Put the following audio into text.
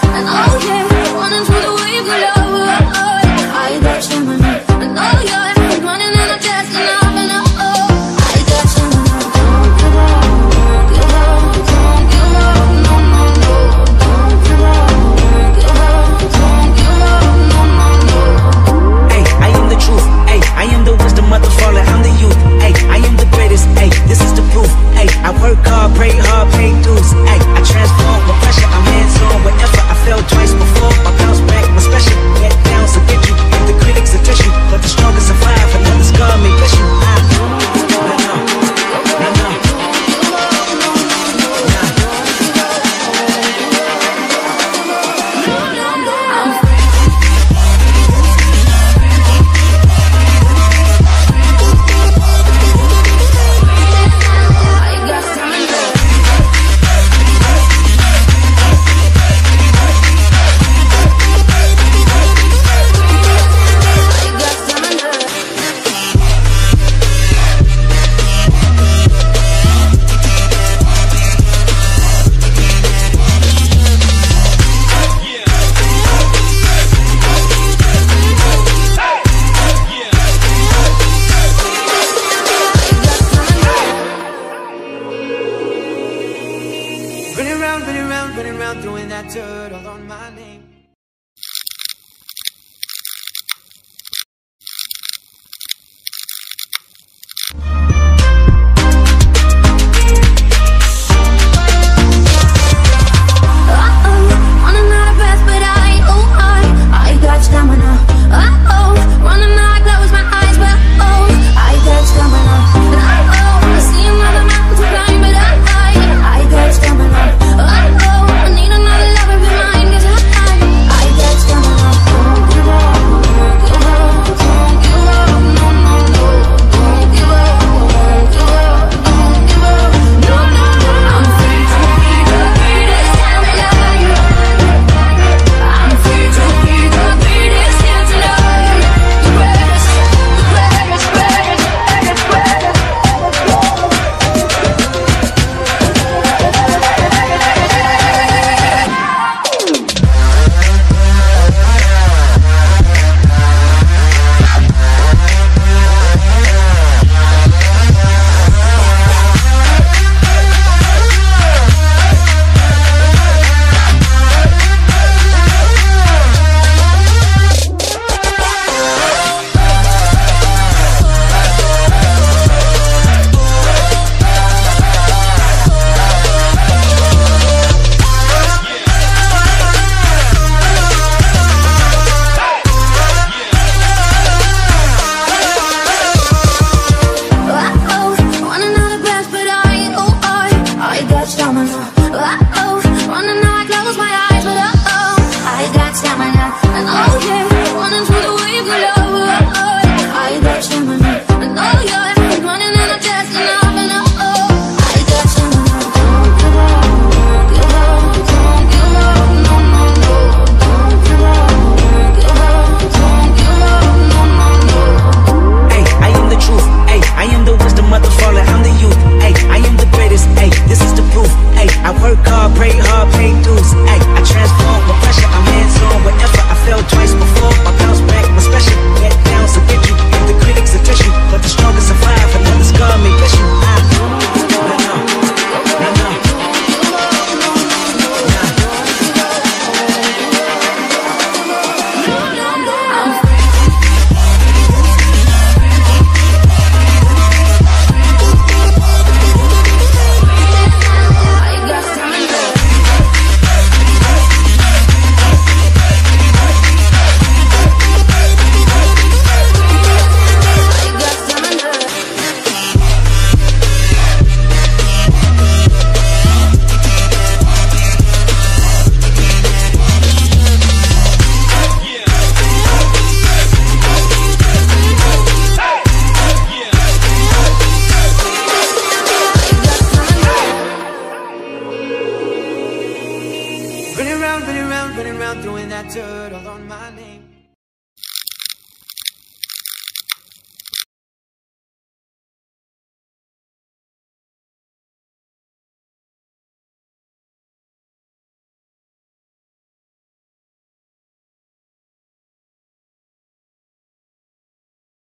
And oh yeah down, throwing that dirt all on my name. throwing that turtle on my name.